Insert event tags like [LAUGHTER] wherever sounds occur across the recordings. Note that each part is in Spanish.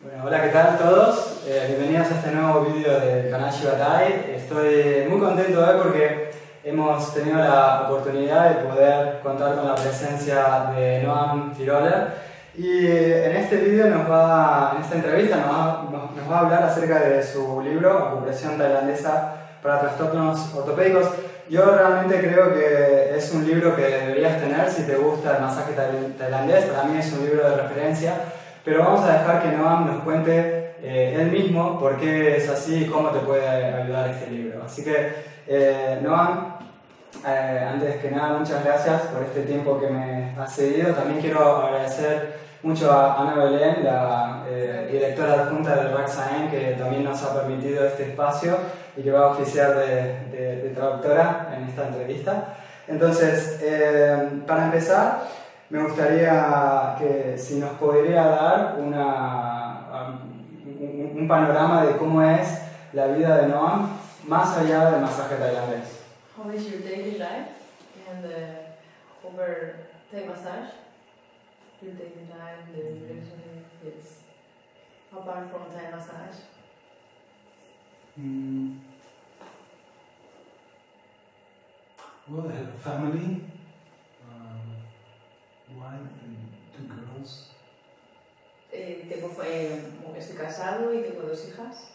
Bueno, hola, ¿qué tal todos? Eh, bienvenidos a este nuevo vídeo del canal Shibatai. Estoy muy contento hoy porque hemos tenido la oportunidad de poder contar con la presencia de Noam Tiroler y en este vídeo en esta entrevista nos va, nos- nos va a hablar acerca de su libro Acupresión tailandesa para trastornos ortopédicos. Yo realmente creo que es un libro que deberías tener si te gusta el masaje tai- tailandés. Para mí es un libro de referencia. Pero vamos a dejar que Noam nos cuente eh, él mismo por qué es así y cómo te puede ayudar este libro. Así que, eh, Noam, eh, antes que nada, muchas gracias por este tiempo que me has cedido. También quiero agradecer mucho a Ana Belén, la eh, directora adjunta del RACSAEN, que también nos ha permitido este espacio y que va a oficiar de, de- de traductora en esta entrevista. Entonces, eh, para empezar, me gustaría que si nos podría dar una, um, un, un panorama de cómo es la vida de Noam más allá del masaje tailandés. How is your daily life and uh, over Thai massage? Your daily life, the relationship is apart from Thai massage. Mm. Well, I have a family, wife and two girls. Eh, tengo, eh, estoy casado y tengo dos hijas.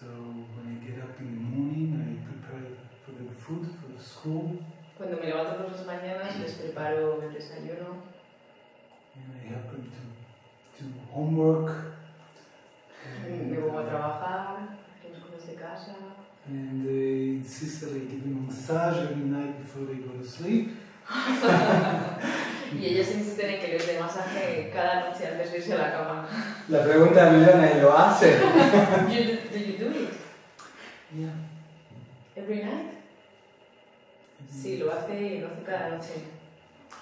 So when I get up in the morning, I prepare for them food for the school, Cuando me levanto por las mañanas les preparo el desayuno, and I help them to do homework. me pongo a trabajar, las cosas de casa. and they insist that I give them a massage every night before they go to sleep. [LAUGHS] Y ellos insisten en que les dé masaje cada noche antes de irse a la cama. La pregunta de millones, ¿lo hace? [LAUGHS] You do, do you do it Yeah. every night? Sí, lo hace y lo hace cada noche.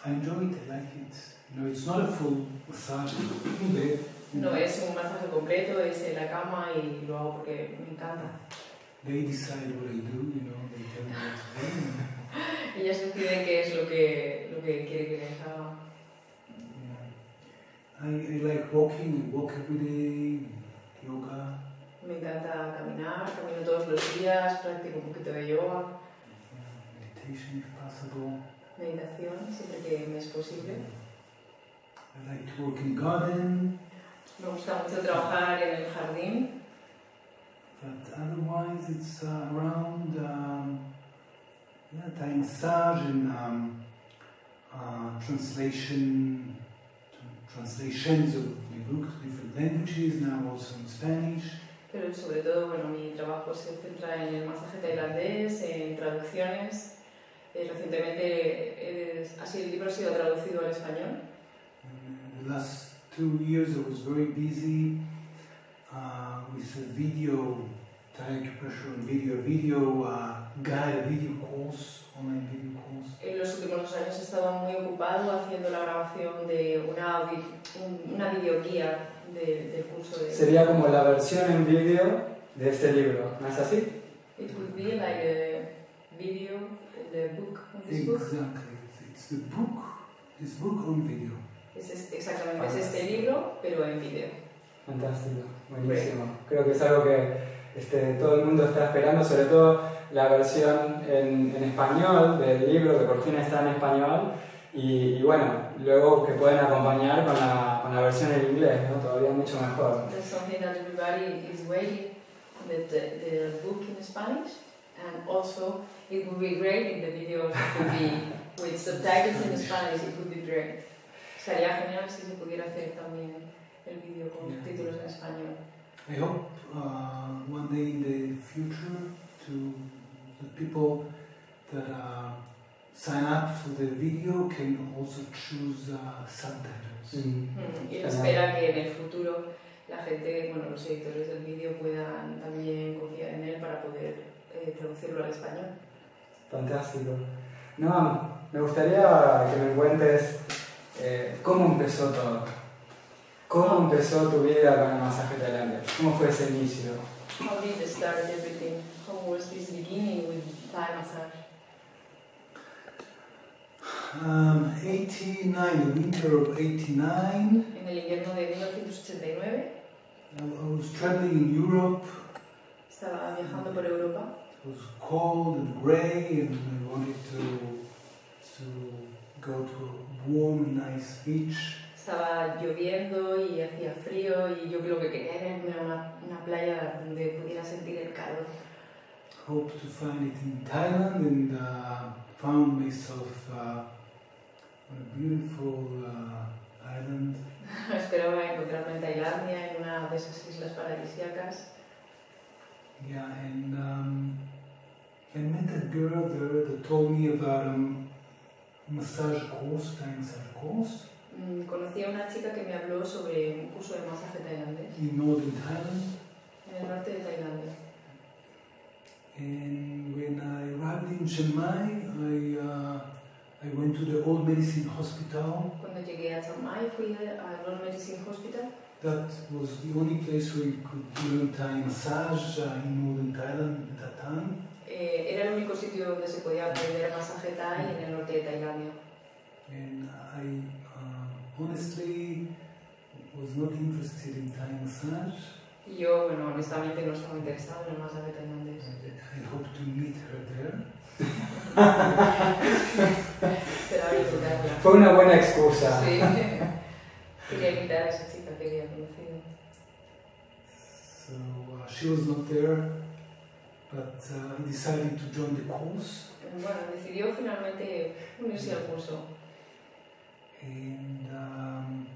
I enjoy it. I like it. Know, it's not a full massage No es un masaje completo, es en la cama y lo hago porque me encanta. They decide what I do. You know, they tell me what to do. [LAUGHS] Ellas deciden qué es lo que, lo que quiere que les haga. I, I like walking. I walk every day. Yoga. Me encanta caminar, camino todos los días, practico un poquito de yoga, meditation if possible. meditación, siempre que me es posible. I like to work in garden, Me gusta mucho trabajar en el jardín, but otherwise it's uh, around um, yeah, Thai massage and um, uh, translation, tr- translations of my book to different languages. Now also in Spanish. pero sobre todo bueno, mi trabajo se centra en el masaje tailandés, en traducciones. Eh, recientemente eh, así el libro ha sido traducido al español. In the last two years, I was very busy uh, with a video, Thai acupressure and video, video uh, guide, a video course, online video course. En los últimos dos años he estado muy ocupado haciendo la grabación de una, una videoguía de- del curso de... Sería como la versión en vídeo de este libro, ¿no es así? It would be like a video, the book of this book. Exactly. It's the book, this book on video. Es este- exactamente, es este libro, pero en video. Fantástico, buenísimo. Creo que es algo que este, todo el mundo está esperando, sobre todo la versión en, en español del libro, que por fin está en español, y, y bueno, luego que pueden acompañar con la, con la versión en inglés, ¿no? todavía mucho mejor. That's something that everybody is waiting, the, the, the book in Spanish, and also it would be great if the video could be [LAUGHS] with subtitles in Spanish, it would be great. Estaría genial si se pudiera hacer también el vídeo con títulos en español. I hope uh, one day in the future to the people that uh, sign up for the video can also choose uh, subtitles. Mm. Mm, Y espera que en el futuro la gente, bueno, los editores del vídeo puedan también confiar en él para poder eh, traducirlo al español. Fantástico. No, me gustaría que me cuentes eh, cómo empezó todo. ¿Cómo empezó tu vida con el masaje tailandés? ¿Cómo fue ese inicio? How did it start everything? How was this beginning with Thai massage? Um, 89, the winter of 89, En el invierno de 1989 I, I was traveling in Europe. Estaba viajando por Europa. It was cold and grey, and I wanted to to go to a warm and nice beach. Estaba lloviendo y hacía frío y yo lo que quería era irme a una, una playa donde pudiera sentir el calor. Hoped to find it in Thailand, and uh, found myself uh, on a beautiful uh, island. [LAUGHS] Esperaba encontrarme en Tailandia, en una de esas islas paradisíacas. Yeah, and um, I met a girl there that told me about a massage course, Thai massage course Conocí a una chica que me habló sobre un curso de masaje tailandés in northern Thailand. en el norte de Tailandia. And when I arrived in Chiang Mai, I, uh, I went to the old medicine hospital. Cuando llegué a Chiang Mai fui al World Medicine Hospital. That was the only place where you could learn Thai massage uh, in northern Thailand at that time. Eh, era el único sitio donde se podía aprender masaje Thai en el norte de Tailandia. And I honestly was not interested in Thai massage. Yo, bueno, honestamente no estaba interesado en el masaje tailandés. I, hope to meet her there. [LAUGHS] Fue una buena excusa. Sí. [LAUGHS] Quería invitar a esa chica que había conocido. So uh, she was not there, but uh, I decided to join the course. Bueno, decidió finalmente unirse al curso. And um,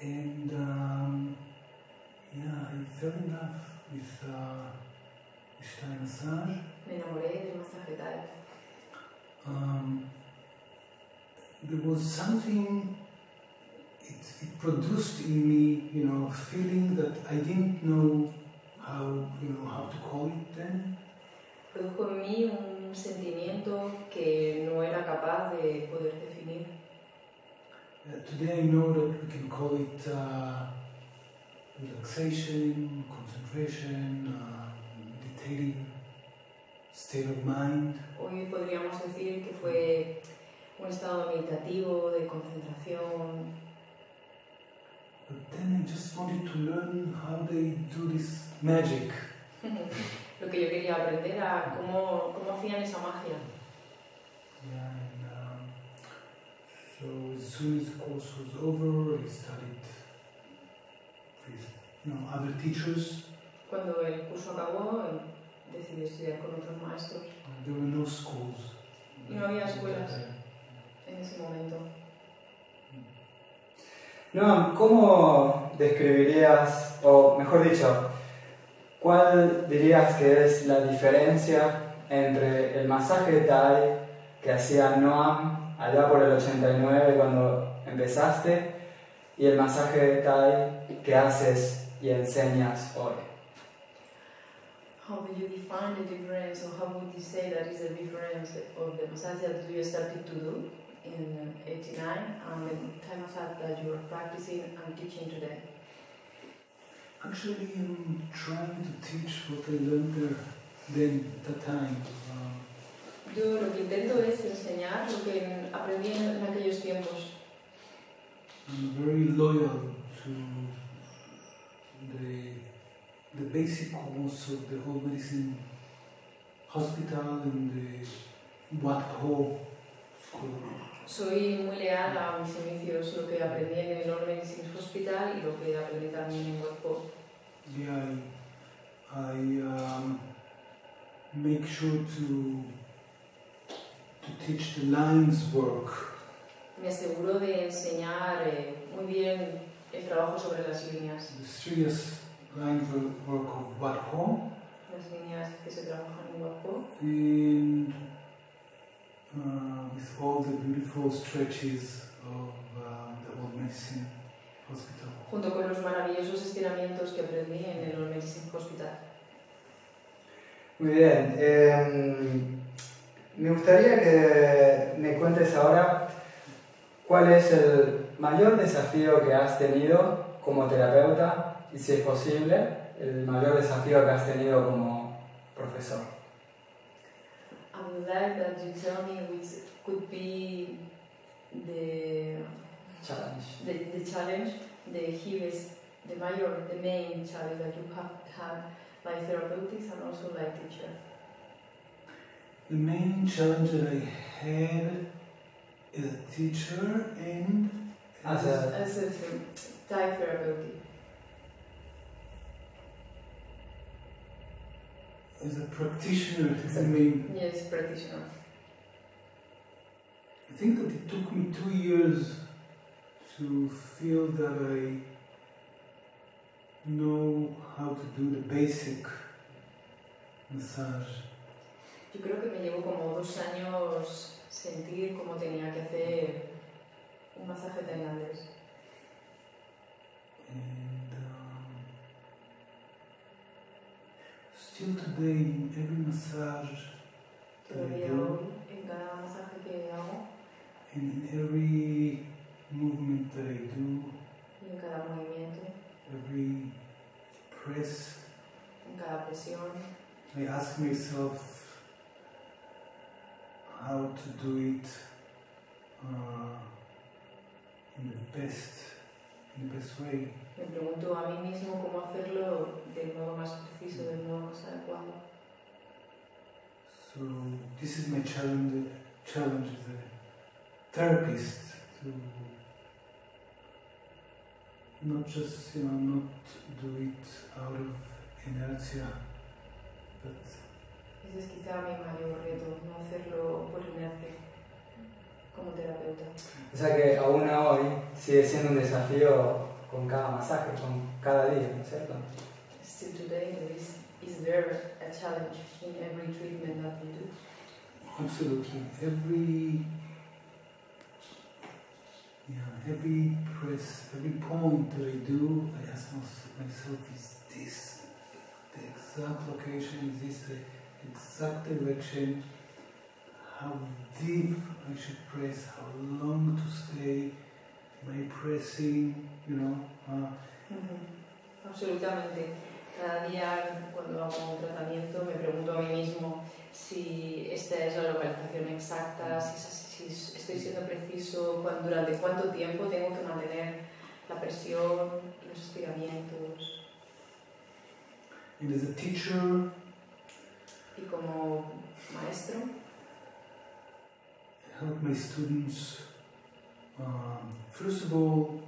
and um, yeah, I fell in love with uh, with Thai massage. Me enamoré del masaje Thai. Um, there was something. It, it produced in me, you know, a feeling that I didn't know how, you know, how to call it then. Produjo en mí un sentimiento que no era capaz de poder definir. Uh, today I know that we can call it uh, relaxation, concentration, uh, meditative state of mind. Hoy podríamos decir que fue un estado meditativo, de concentración. But then I just wanted to learn how they do this magic. [LAUGHS] Lo que yo quería aprender a cómo, cómo hacían esa magia. Yeah, and um, so as soon as the course was over, I studied with you know other teachers. Cuando el curso acabó, decidí estudiar con otros maestros there were no schools. Y no había escuelas. en ese momento. Noam, ¿cómo describirías, o mejor dicho, cuál dirías que es la diferencia entre el masaje Thai que hacía Noam allá por el 89 cuando empezaste y el masaje Thai que haces y enseñas hoy? How would you define the difference, or how would you say that is the difference of the massage that you started to do in '89 and the Thai massage that you are practicing and teaching today? Actually, I'm trying to teach what I learned there then at that time. Um, Yo lo que intento es enseñar lo que aprendí en, en aquellos tiempos. I'm very loyal to the the basic course of the whole medicine hospital and the Wat Ho school. Soy muy leal a mis inicios, lo que aprendí en el Medicine Hospital y lo que aprendí también en Westport. Yeah, I, I um, make sure to to teach the lines work. Me aseguro de enseñar eh, muy bien el trabajo sobre las líneas, the serious line wo- work of Ho las líneas que se trabajan en Westport. Uh, with all the beautiful stretches of uh, the old medicine hospital. junto con los maravillosos estiramientos que aprendí en el Old Medicine Hospital. Muy bien. em, me gustaría que me cuentes ahora cuál es el mayor desafío que has tenido como terapeuta y si es posible, el mayor desafío que has tenido como profesor. I would like that you tell me which could be the, Challenge. the, the challenge the heaviest, the major, the main challenge that you have had like therapeutics and also like teacher? The main challenge that I had as a teacher and As a- As a ther- Thai therapeutic. As a practitioner, I mean, Yes, practitioner. I think that it took me two years to feel that I know how to do the basic massage. Yo creo que me llevó como dos años sentir cómo tenía que hacer un masaje tailandés. Still today, in every massage Todavía hoy, en cada masaje que hago and in every movement that I do, y cada movimiento, every press, en cada presión, I ask myself how to do it uh, in the best, me pregunto a mí mismo cómo hacerlo del modo más preciso, del modo más adecuado. So this is my challenge, challenge as a therapist to not just you know not do it out of inertia, but Ese es quizá mi mayor reto, no hacerlo por inercia como terapeuta. O sea que aún hoy sigue siendo un desafío con cada masaje, con cada día, ¿no es cierto? Still today, there is, is there a challenge in every treatment that you do? absolutely every yeah every press, every point that I do, I ask myself: Is this the exact location? Is this the exact direction? How deep I should press? How long to stay? I pressing? You know. Uh, Ujú, Absolutamente. Cada día cuando hago un tratamiento me pregunto a mí mismo si esta es la localización exacta, si, si estoy siendo preciso, cuán- durante cuánto tiempo tengo que mantener la presión, los estiramientos. and as a teacher, Y como maestro, help my students um, first of all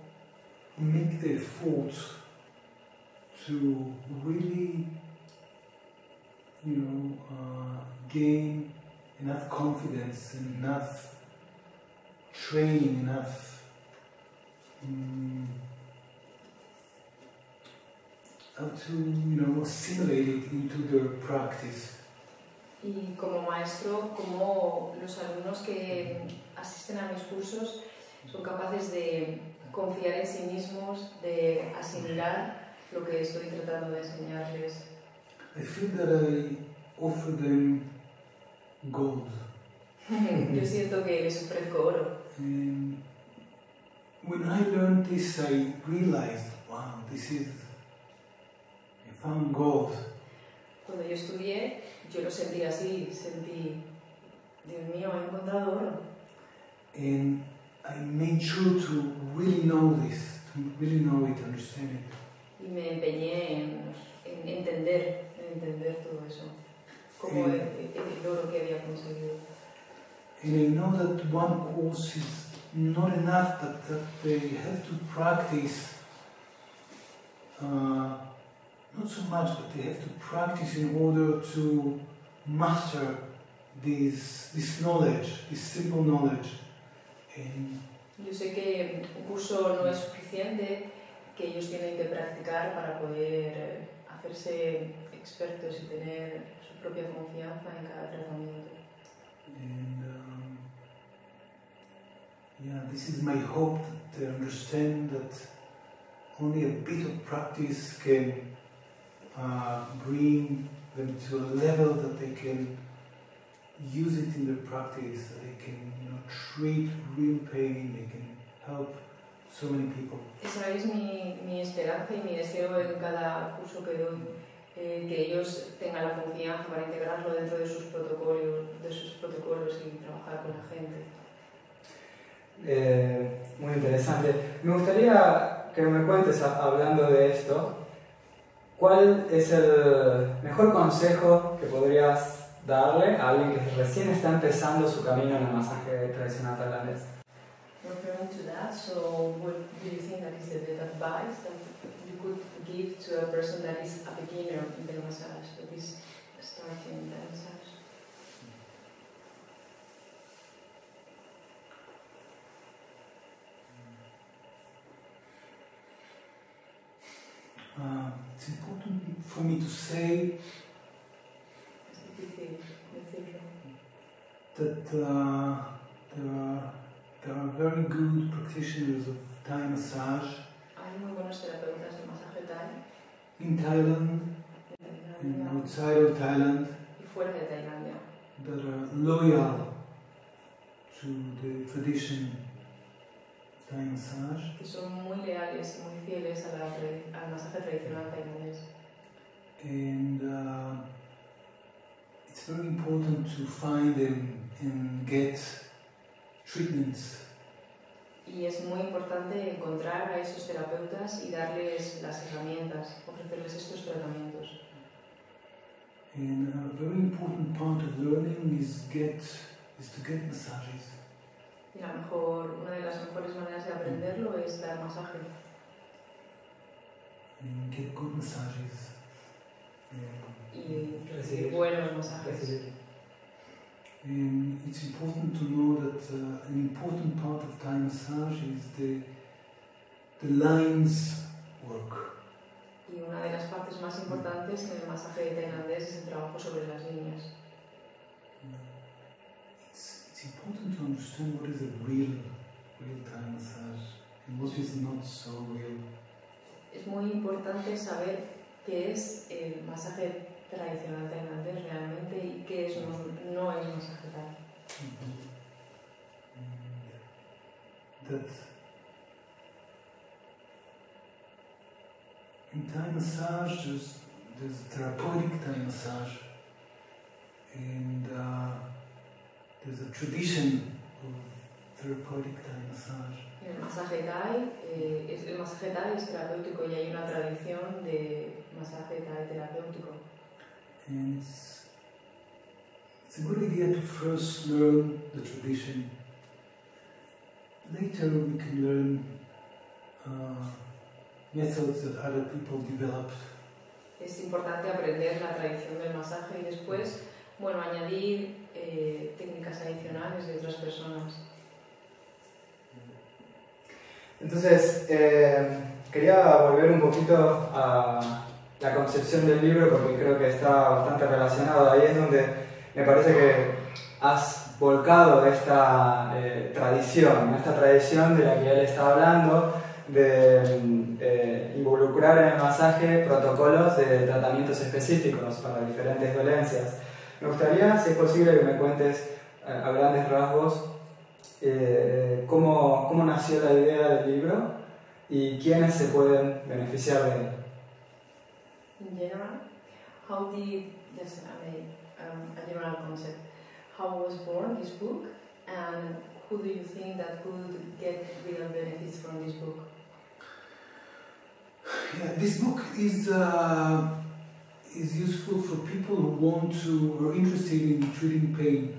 make the effort to really you know uh, gain enough confidence enough training enough um, how to you know assimilate it into their practice y como maestro, como los alumnos que asisten a mis cursos son capaces de confiar en sí mismos, de asimilar lo que estoy tratando de enseñarles. I feel that I offer them gold [LAUGHS] Yo siento que les ofrezco oro. And when I learned this, I realized, wow, this is, I found gold. Cuando yo estudié, yo lo sentí así, sentí, Dios mío, he encontrado oro. And I made sure to really know this, to really know it, understand it. Y me empeñé en, en entender, en entender todo eso, como el, el oro que había conseguido. And I know that one course is not enough, but that they have to practice, uh, not so much, but they have to practice in order to master this, this knowledge, this simple knowledge. And Yo sé que un curso no es suficiente, que ellos tienen que practicar para poder eh, hacerse expertos y tener su propia confianza en cada tratamiento. And um, yeah, this is my hope that they understand that only a bit of practice can uh, bring them to a level that they can use it in their practice, that they can you know, treat real pain, they can help so many people. Esa es mi, mi esperanza y mi deseo en cada curso que doy, eh, que ellos tengan la confianza para integrarlo dentro de sus protocolos, de sus protocolos y trabajar con la gente. Eh, muy interesante. Me gustaría que me cuentes, hablando de esto, ¿cuál es el mejor consejo que podrías darle a alguien que recién está empezando su camino en el masaje tradicional tailandés? Referring to that, so what do you think that is the best advice that you could give to a person that is a beginner in the massage, that is starting the massage? Uh, it's important for me to say Es difícil decirlo. that uh, there are there are very good practitioners of Thai massage. Hay muy buenos terapeutas de masaje Thai? In Thailand. And outside of Thailand. Y fuera de Tailandia, that are loyal to the tradition of Thai massage. Que son muy leales y muy fieles a la al masaje tradicional tailandés. and uh, it's very important to find them and get treatments. Y es muy importante encontrar a esos terapeutas y darles las herramientas, ofrecerles estos tratamientos. And a very important part of learning is get is to get massages. Y la mejor, una de las mejores maneras de aprenderlo es dar masaje get good massages. And, y Recibir. recibir buenos masajes. and it's important to know that uh, an important part of Thai massage is the the lines work. Y una de las partes más importantes en el masaje tailandés es el trabajo sobre las líneas. It's, it's important to understand what is a real, real Thai massage and what is not so real. Es muy importante saber qué es el masaje tradicional tailandés realmente y qué es, no, no es masaje Thai. And that in Thai massage, there's, there's therapeutic Thai massage, and uh, there's a tradition of therapeutic Thai massage. El masaje Thai, eh, es, el masaje Thai es terapéutico y hay una tradición de masaje Thai terapéutico. And it's, it's a good idea to first learn the tradition. Later we can learn uh, methods that other people developed. Es importante aprender la tradición del masaje y después, bueno, añadir eh, técnicas adicionales de otras personas. Entonces, eh, quería volver un poquito a la concepción del libro porque creo que está bastante relacionado. Ahí es donde me parece que has volcado esta eh, tradición, esta tradición de la que él está hablando, de eh, involucrar en el masaje protocolos de tratamientos específicos para diferentes dolencias. Me gustaría, si es posible, que me cuentes eh, a grandes rasgos eh, cómo, cómo nació la idea del libro y quiénes se pueden beneficiar de él. In general, how did, just a, um, a general concept, how was born this book and who do you think that could get real benefits from this book? Yeah, this book is uh, is useful for people who want to or interested in treating pain.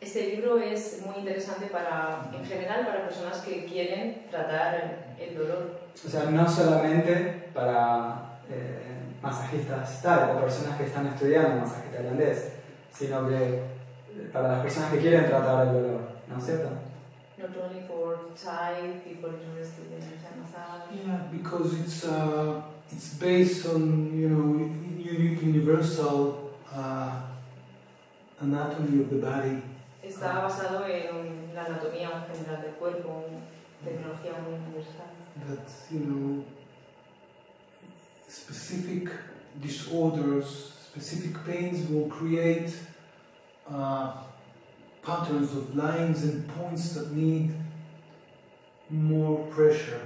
Este libro es muy interesante para, en general, para personas que quieren tratar el dolor. O sea, no solamente para eh, masajistas tal o personas que están estudiando masaje tailandés, sino que eh, para las personas que quieren tratar el dolor, ¿no es cierto? Not only for Thai people interested in massage. Yeah, because it's uh, it's based on you know u- universal uh, anatomy of the body. Está basado en la anatomía general del cuerpo, tecnología muy universal. that you know specific disorders, specific pains will create uh, patterns of lines and points that need more pressure.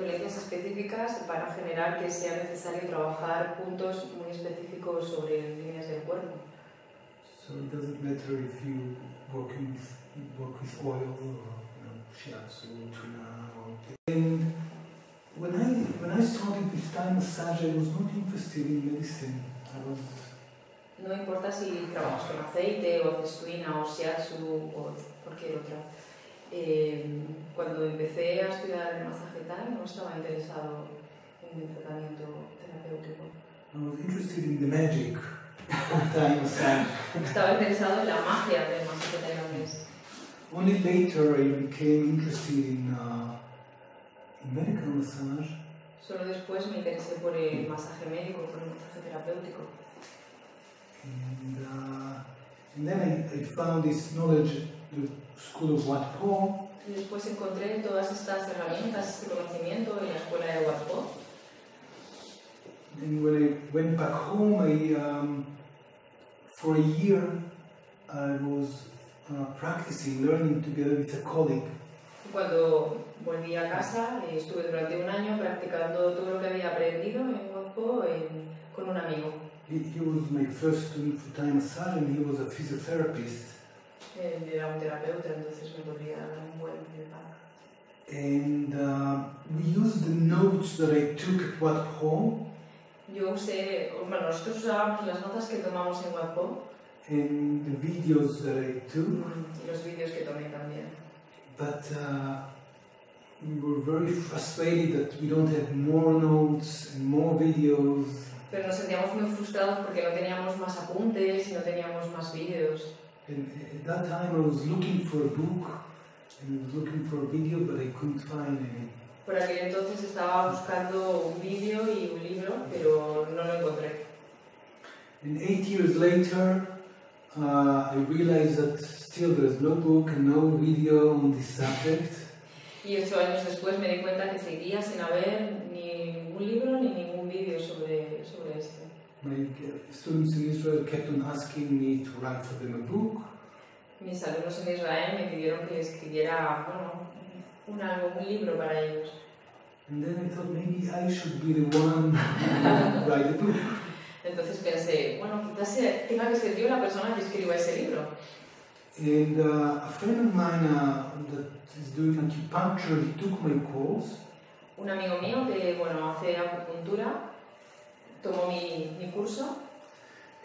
Específicas van a generar que sea necesario trabajar puntos muy específicos sobre líneas del cuerpo. So it doesn't matter if you working with, work with oil or you know, shiatsu, tuna, or and when I when I started with Thai massage, I was not interested in medicine. I was No importa si trabajas con aceite o haces o shiatsu o cualquier otra. Eh, cuando empecé a estudiar el masaje Thai no estaba interesado en el tratamiento terapéutico. I was interested in the magic. Estaba interesado en la magia del masaje tailandés. Only later I became interested in, uh, in medical massage. Solo después me interesé por el masaje médico, por el masaje terapéutico. And, uh, and then I, I found this knowledge at después encontré todas estas herramientas, este conocimiento en la escuela de Wat Po. And when I went back home, I, um, for a year, I was uh, practicing, learning together with a colleague. Cuando volví a casa, estuve durante un año practicando todo lo que había aprendido en con un amigo. He, he was my first student for Thai massage, and he was a physiotherapist. Era un terapeuta, entonces me podría dar un buen. And uh, we used the notes that I took at Wat Po Yo usé, bueno, nosotros usábamos las notas que tomamos en Wat Po and the videos that I took. y los vídeos que tomé también. But uh, we were very frustrated that we don't have more notes and more videos. Pero nos sentíamos muy frustrados porque no teníamos más apuntes y no teníamos más vídeos. And at that time, I was looking for a book and I was looking for a video, but I couldn't find any. Por aquel entonces estaba buscando un vídeo y un libro, pero no lo encontré. And eight years later, uh, I realized that still there's no book and no video on this subject. Y ocho años después me di cuenta que seguía sin haber ni ningún libro ni ningún vídeo sobre, sobre esto. My students in Israel kept on asking me to write for them a book. Mis alumnos en Israel me pidieron que escribiera bueno, un, algo, un libro para ellos. And then I thought maybe I should be the one who write the book. Entonces pensé, bueno, quizás sea- tenga que ser yo la persona que escriba ese libro. And uh, a friend of mine uh, that is doing acupuncture, he took my course. Un amigo mío que bueno, hace acupuntura tomó mi, mi curso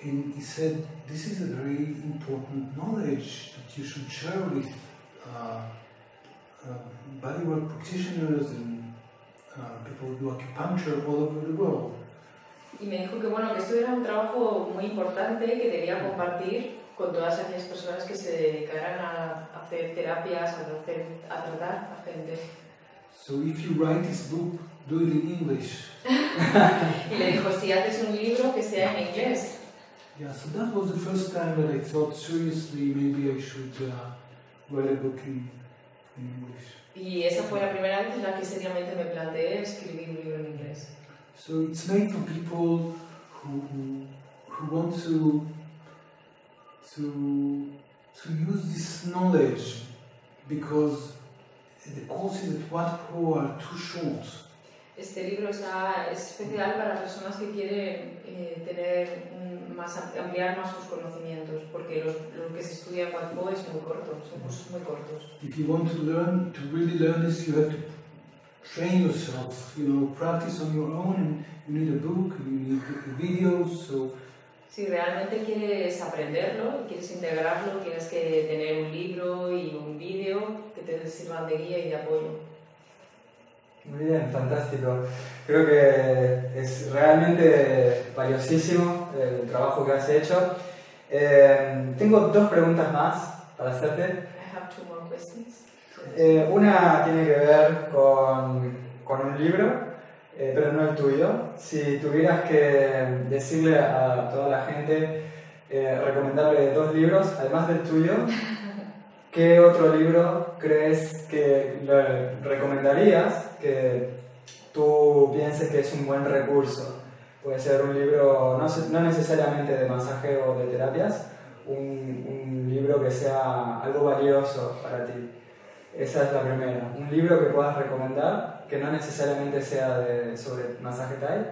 And he said, This is a very important knowledge that you should share with uh, uh, bodywork practitioners and uh, people who do acupuncture all over the world. y me dijo que bueno, que esto era un trabajo muy importante que debía compartir con todas aquellas personas que se dedicaran a hacer terapias, a, hacer, a tratar a gente. So if you write this book, do it in English. [LAUGHS] Y le dijo, si haces un libro que sea en inglés. Yeah, so that was the first time that I thought seriously maybe I should uh, write a book in, in English. Y esa fue la primera vez en la que seriamente me planteé escribir un libro en inglés. So it's made for people who, who, who want to, to, to use this knowledge because the courses at Watpo are too short. Este libro está, es especial para personas que quieren eh, tener un- más, ampliar más sus conocimientos, porque los- lo que se estudia en Watpo es muy corto, son cursos muy cortos. If you want to learn, to really learn this, you have to train yourself, you know, practice on your own. And you need a book, you need videos, so Si realmente quieres aprenderlo quieres integrarlo, tienes que tener un libro y un vídeo que te sirvan de guía y de apoyo. Muy bien, fantástico. Creo que es realmente valiosísimo el trabajo que has hecho. Eh, tengo dos preguntas más para hacerte. I have two more questions. Eh, una tiene que ver con, con un libro, eh, pero no el tuyo. Si tuvieras que decirle a toda la gente, eh, recomendarle dos libros, además del tuyo, ¿qué otro libro crees que le recomendarías que tú pienses que es un buen recurso? Puede ser un libro no, no necesariamente de masaje o de terapias, un, un libro que sea algo valioso para ti. Esa es la primera. Un libro que puedas recomendar, que no necesariamente sea de- sobre masaje Thai.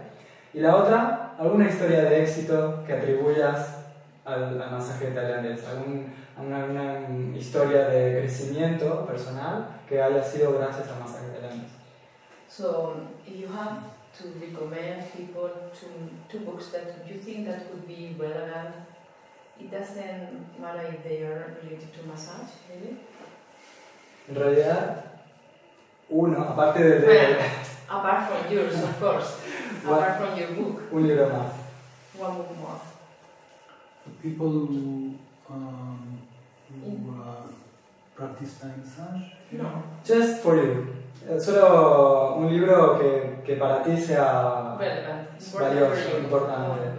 Y la otra, alguna historia de éxito que atribuyas al, al masaje tailandés. Algún, una, una historia de crecimiento personal que haya sido gracias al masaje tailandés. So if you have to recommend people to two books that you think that could be relevant, it doesn't matter if they are related to massage, really. En realidad, uno, aparte de leer apart from yours, of course, [LAUGHS] apart from your book, un libro más. one book more. People who, um, who uh, practice Thai massage. No, Just for you. Eh, Solo un libro que, que para ti sea valioso, for you, importante.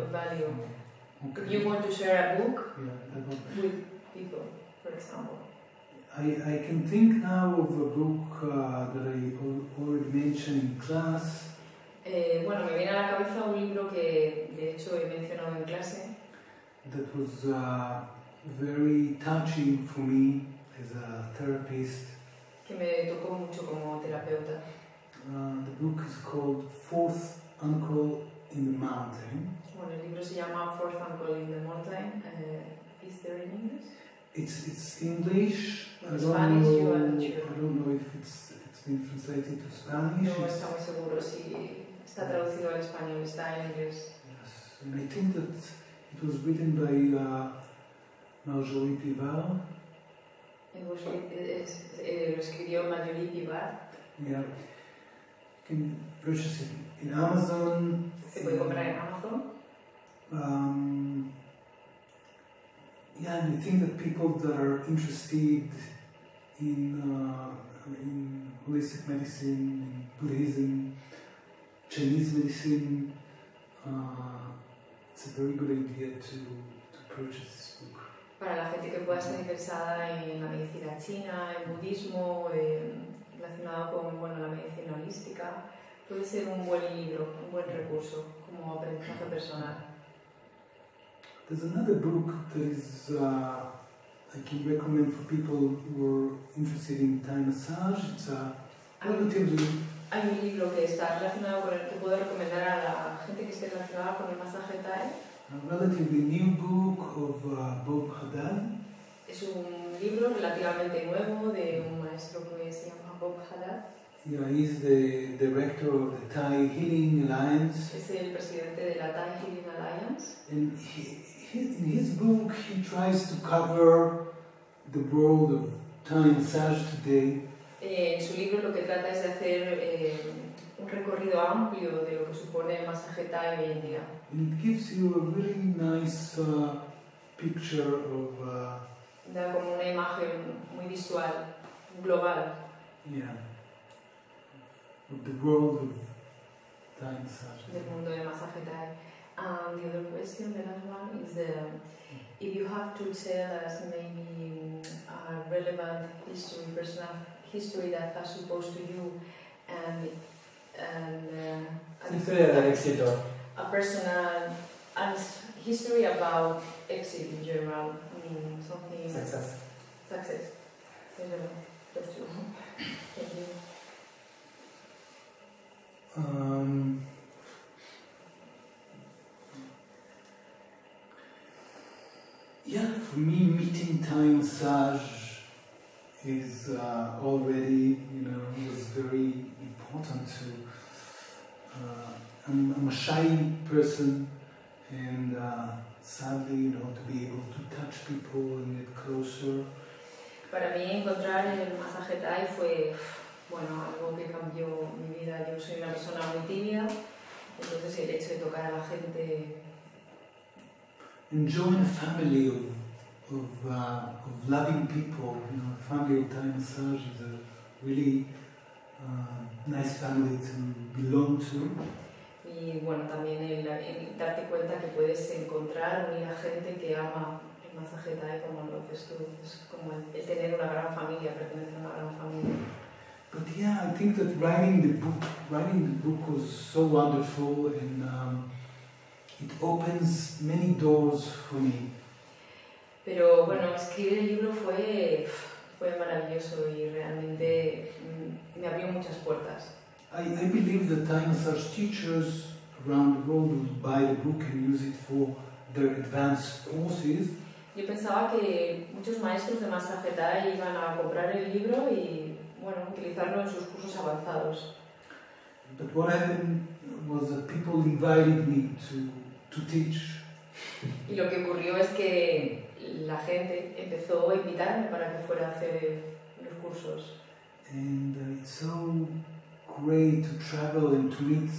Okay. you want to share a book Yeah, with people, for example. I, I can think now of a book uh, that I al- already mentioned in class. Eh, bueno, me viene a la cabeza un libro que de hecho he mencionado en clase, that was uh, very touching for me as a therapist. que me tocó mucho como terapeuta. Uh, the book is called Fourth Uncle in the Mountain. Bueno, el libro se llama Fourth Uncle in the Mountain. Eh, is there in English? It's it's English. In I don't Spanish, you know. are I not sure. don't know if it's it's been translated to Spanish. No está muy seguro si está traducido al español, está en inglés. yes, and I think that it was written by uh, Marjorie Pivar. It was es- eh, lo escribió Marjorie Pivar. Yeah, you can purchase it in Amazon. Se puede comprar en Amazon. Um, yeah, and I think that people that are interested in, uh, in holistic medicine, in Buddhism, Chinese medicine, uh, Para la gente que pueda estar interesada en la medicina china, en budismo, eh, relacionado con bueno, la medicina holística, puede ser un buen libro, un buen recurso como aprendizaje personal. There's another book that is uh, I can recommend for people who are interested in Thai massage. It's a Hay, relatively hay un libro que está relacionado con el que puedo recomendar a la gente que esté relacionada con el masaje Thai. a relatively new book of uh, Bob Haddad. Es un libro relativamente nuevo de un maestro que se llama Bob Haddad. Yeah, he's the director of the Thai Healing Alliance, Es el presidente de la Thai Healing Alliance. and he, he, in his book he tries to cover the world of Thai massage today. Eh, en su libro lo que trata es de hacer eh, un recorrido amplio de lo que supone el masaje Thai hoy en día. It gives you a really nice uh, picture of uh, Da como una imagen muy visual, global, yeah of the world of Thai massage. del mundo del masaje Thai. And the other question, the last one, is uh, if you have to tell us maybe a relevant history, personal history that has supposed to you, and and uh, Es historia del éxito. a personal and history about exit in general. I mean, something Success. success. I don't. That's true. Thank you. Um, yeah, for me, meeting Thai massage is uh, already, you know, was very important to. Uh, I'm, I'm a shy person, and uh, sadly, you know, to be able to touch people and get closer. Para mí encontrar el masaje Thai fue, bueno, algo que cambió mi vida. Yo soy una persona muy tímida, entonces el hecho de tocar a la gente, join a family of uh, of loving people. You know, family of Thai massage is a really uh, nice family to belong to. y bueno, también el, el darte cuenta que puedes encontrar, unir a gente que ama el masaje Thai como lo haces tú. Es como el, el tener una gran familia, pertenecer a una gran familia. But yeah, I think that writing the book, writing the book was so wonderful, and um, it opens many doors for me. Pero bueno, escribir el libro fue, fue maravilloso y realmente mm, me abrió muchas puertas. I, I believe that Thai massage teachers around the world will buy the book and use it for their advanced courses. Yo pensaba que muchos maestros de masaje Thai iban a comprar el libro y bueno, utilizarlo en sus cursos avanzados. but what happened was that people invited me to, to teach. Y lo que ocurrió es que la gente empezó a invitarme para que fuera a hacer los cursos. And uh, it's so great to travel and to meet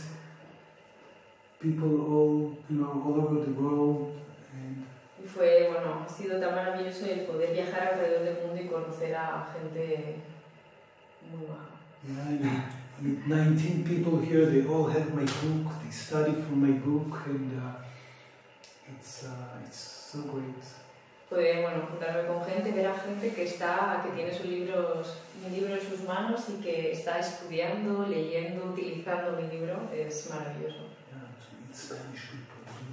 people all, you know, all over the world. And Y fue, bueno, ha sido tan maravilloso el poder viajar alrededor del mundo y conocer a gente muy baja. yeah, I meet 19 people here. They all have my book. They study from my book, and uh, it's uh, it's so great. Poder, bueno, juntarme con gente, ver a gente que está, que tiene sus libros, mi libro en sus manos y que está estudiando, leyendo, utilizando mi libro, es maravilloso.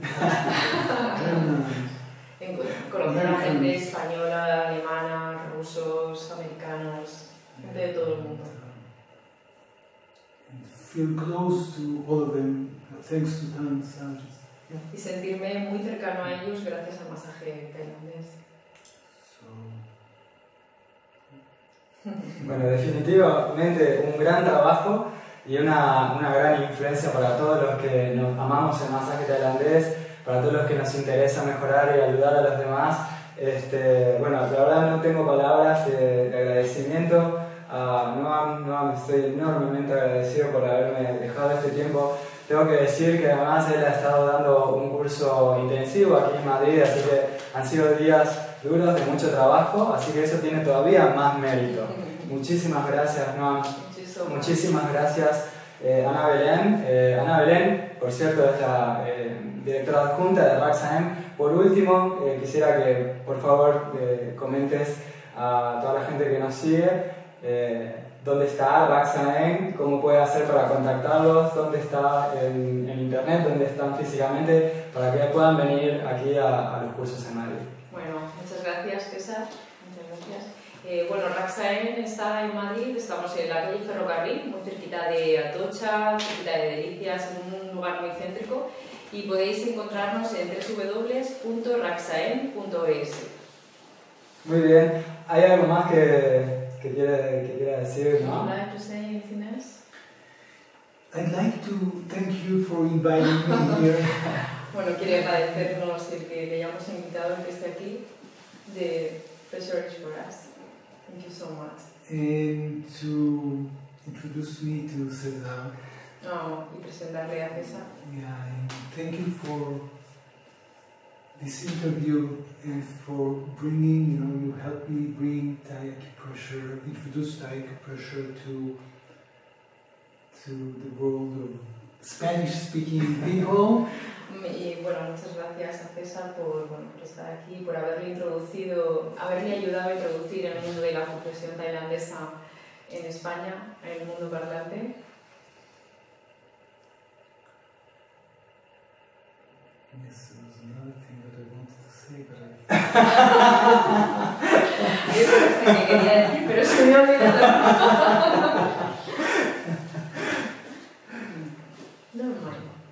[LAUGHS] Conocer a gente española, alemana, rusos, americanos, gente de todo el mundo. Feel close to all of them thanks to. Y sentirme muy cercano a ellos gracias al masaje tailandés. So [LAUGHS] Bueno, definitivamente un gran trabajo y una, una gran influencia para todos los que nos amamos el masaje tailandés, para todos los que nos interesa mejorar y ayudar a los demás. Este, bueno, la verdad no tengo palabras de, de agradecimiento. A Noam, Noam, estoy enormemente agradecido por haberme dejado este tiempo. Tengo que decir que además él ha estado dando un curso intensivo aquí en Madrid, así que han sido días duros de mucho trabajo, así que eso tiene todavía más mérito. Muchísimas gracias, Noam. Muchísimas gracias, eh, Ana Belén. Eh, Ana Belén, por cierto, es la eh, directora adjunta de Raxaem. Por último, quisiera que por favor comentes a toda la gente que nos sigue dónde está Raxaem, cómo puede hacer para contactarlos, dónde está en, en internet, dónde están físicamente, para que puedan venir aquí a, a los cursos en Madrid. Bueno, muchas gracias, César. Muchas gracias. Eh, bueno, Raxaen está en Madrid, estamos en la calle Ferrocarril, muy cerquita de Atocha, cerquita de Delicias, en un lugar muy céntrico. Y podéis encontrarnos en www.raxaen.es. Muy bien, ¿hay algo más que, que, quiere, que quiera decir? ¿no? Would you like to say anything else? I'd like to thank you for inviting me [LAUGHS] here. Bueno, agradecernos el que le hayamos invitado, el que esté aquí. The pleasure is for us. Thank you so much. and to introduce me to Cesar. Oh, y presentarle a César. Yeah, and thank you for this interview and for bringing, you know, you helped me bring Thai acupressure, introduce Thai acupressure to to the world of Spanish-speaking people. [LAUGHS] Y bueno, muchas gracias a César por, bueno, por estar aquí, por haberle introducido, haberle ayudado a introducir el mundo de la compresión tailandesa en España, en el mundo parlante. Yes, there was another thing that I wanted to Hay otra cosa que quería decir, pero se me ha olvidado.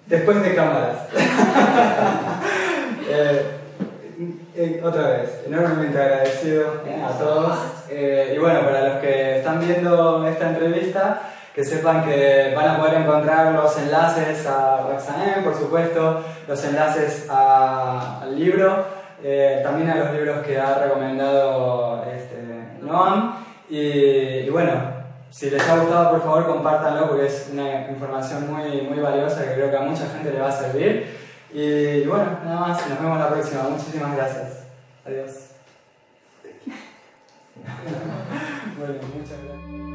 Después de cámaras. [LAUGHS] Eh, eh, otra vez, enormemente agradecido a todos. Eh, y bueno, para los que están viendo esta entrevista, que sepan que van a poder encontrar los enlaces a Roxanne, por supuesto, los enlaces a- al libro, eh, también a los libros que ha recomendado este, Noam. Y, y bueno, si les ha gustado, por favor, compártanlo porque es una información muy, muy valiosa que creo que a mucha gente le va a servir. Y, bueno, nada más, nos vemos la próxima. Muchísimas gracias. Adiós. [LAUGHS] bueno, muchas gracias.